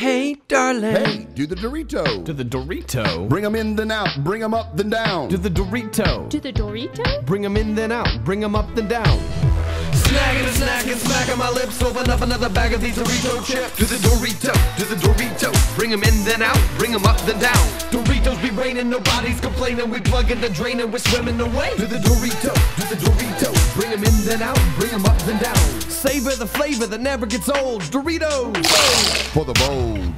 Hey, darling. Hey, do the Dorito. Do the Dorito. Bring 'em in, then out. Bring 'em up, then down. To the Dorito. To the Dorito? Bring 'em in, then out. Bring 'em up, then down. Snagging and snacking, smacking my lips, open up another bag of these Dorito chips. To the Dorito, to the Dorito. Bring 'em in, then out. Bring 'em up, then down. Doritos be raining, nobody's complaining. We plug in the drain and we're swimming away. To the Dorito, to the Dorito. Bring 'em in, then out. Bring 'em up, then down. Savor the flavor that never gets old. Doritos. For the bold.